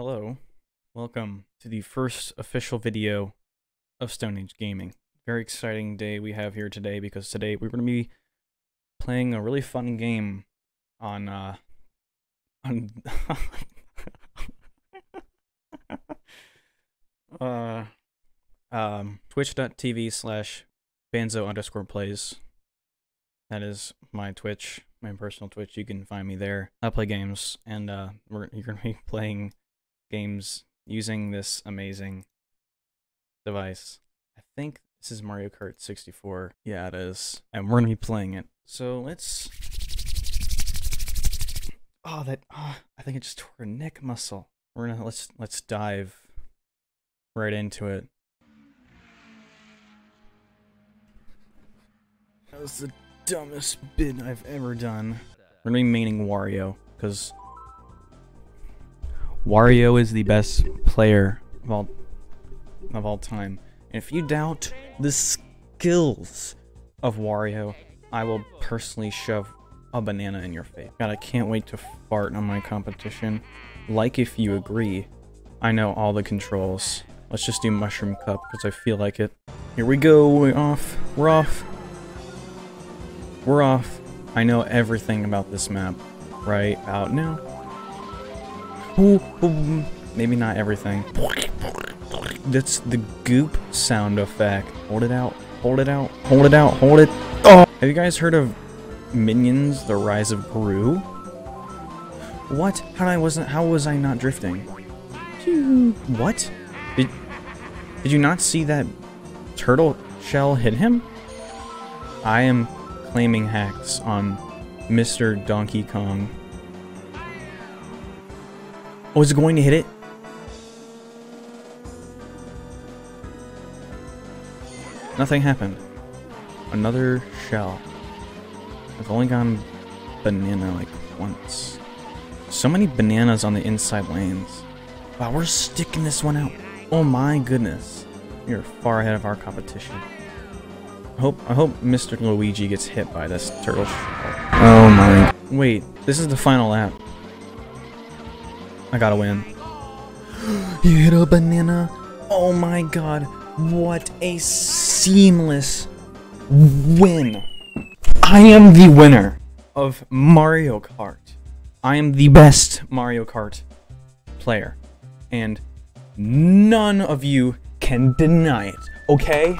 Hello, welcome to the first official video of Stone Age Gaming. Very exciting day we have here today because today we're going to be playing a really fun game on uh on uh um twitch.tv slash banzo underscore plays. That is my twitch my personal twitch. You can find me there. I play games and uh we're you're gonna be playing games using this amazing device. I think this is mario kart 64 yeah it is. And we're gonna be playing it. So let's oh that oh, i think it just tore a neck muscle. We're gonna let's let's dive right into it. That was the dumbest bit i've ever done. We're gonna be maining wario because wario is the best player of all of all time. And if you doubt the skills of wario i will personally shove a banana in your face. God i can't wait to fart on my competition. Like if you agree i know all the controls. Let's just do mushroom cup because i feel like it. Here we go we're off we're off. We're off. I know everything about this map right out now. Maybe not everything. That's the goop sound effect. Hold it out. Hold it out. Hold it out. Hold it. Oh! Have you guys heard of Minions: The Rise of Gru? What? How I wasn't? How was I not drifting? What? Did Did you not see that turtle shell hit him? I am claiming hacks on Mr. Donkey Kong. Oh, is it going to hit it? Nothing happened. Another shell. I've only gone banana like once. So many bananas on the inside lanes. Wow, we're sticking this one out. Oh my goodness. We are far ahead of our competition. I hope I hope Mr. Luigi gets hit by this turtle shell. Oh my. Wait, this is the final lap. I gotta win. you hit a banana. Oh my god. What a seamless win. I am the winner of Mario Kart. I am the best Mario Kart player. And none of you can deny it, okay?